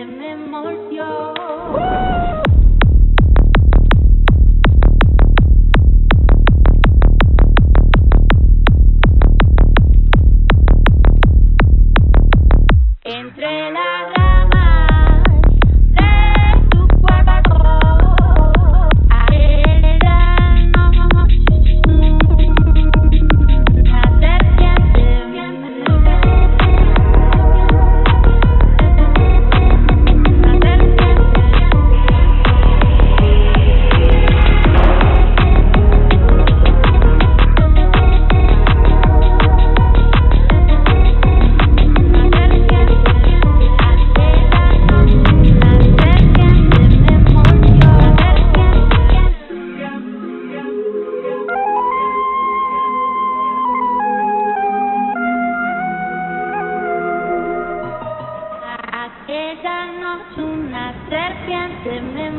serpiente me Aquella noche una serpiente me.